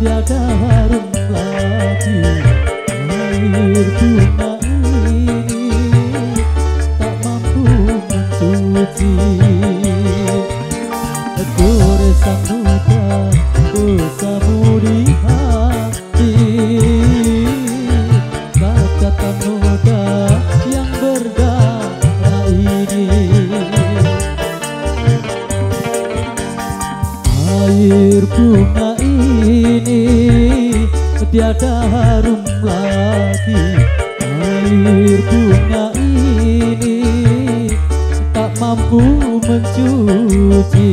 Tiada harum lagi Air bunga Air bunga ini tiada harum lagi. Air bunga ini tak mampu mencuci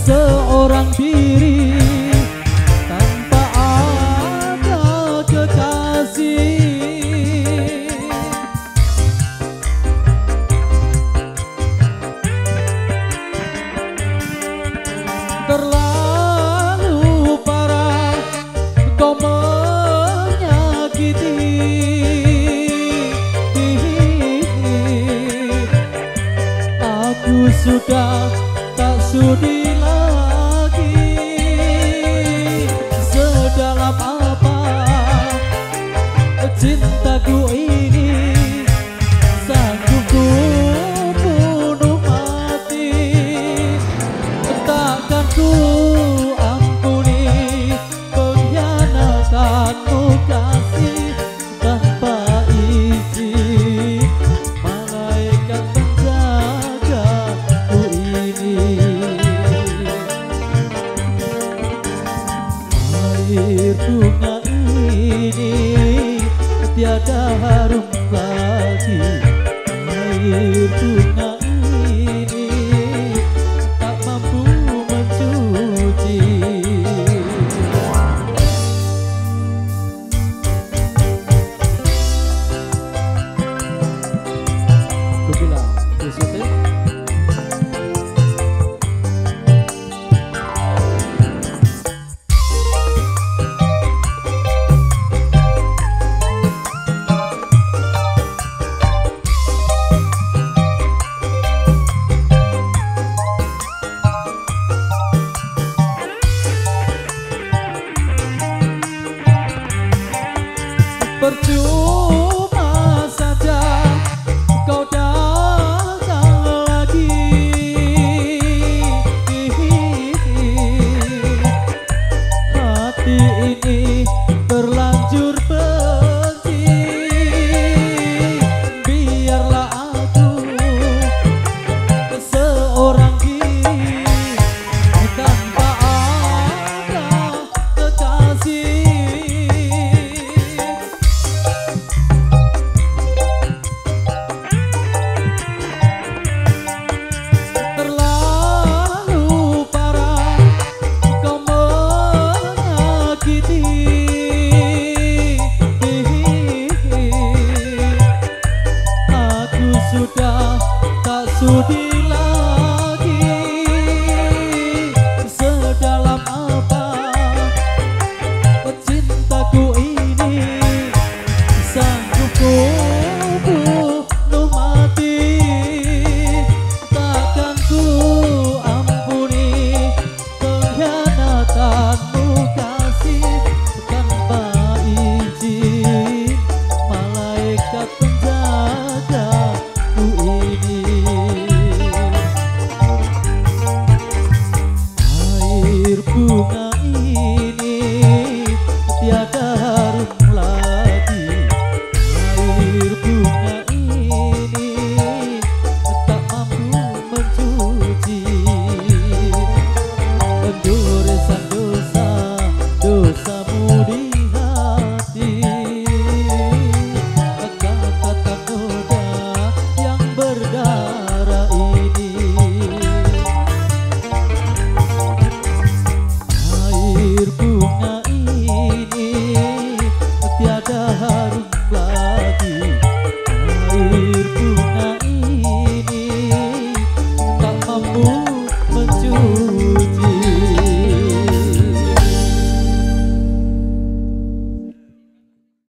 seorang diri tanpa ada kekasih. Terlalu parah kau menyakiti aku sudah tak sudi didn't air por tu dekat penjaga